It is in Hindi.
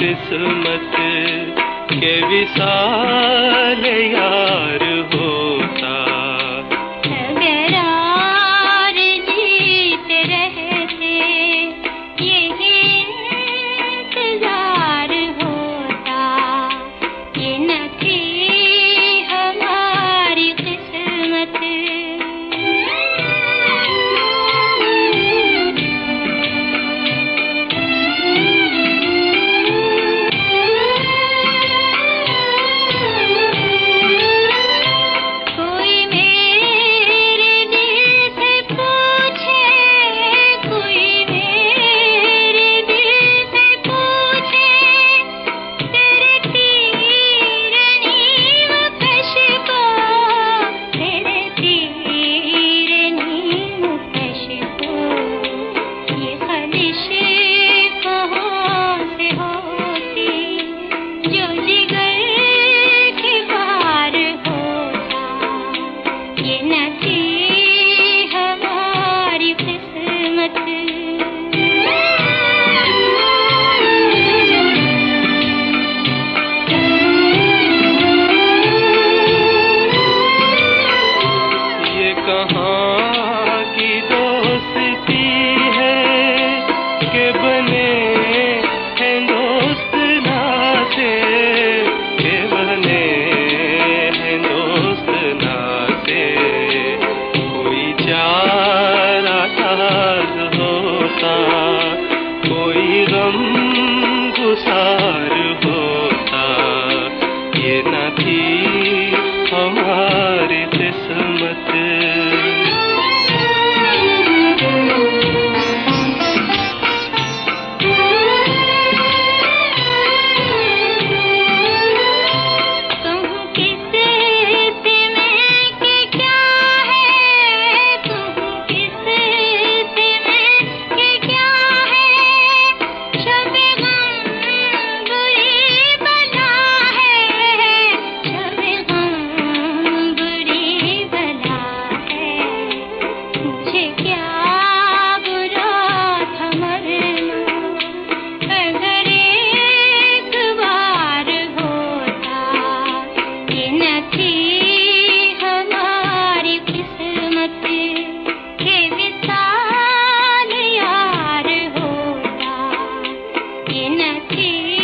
किस्मत के विशाल यार के बने हैं दोस्त नाते। के बने हैं दोस्त नाते। कोई चारा साज होता, कोई गम गुसार होता। ये न थी हमारी किस्मत பிணக்கே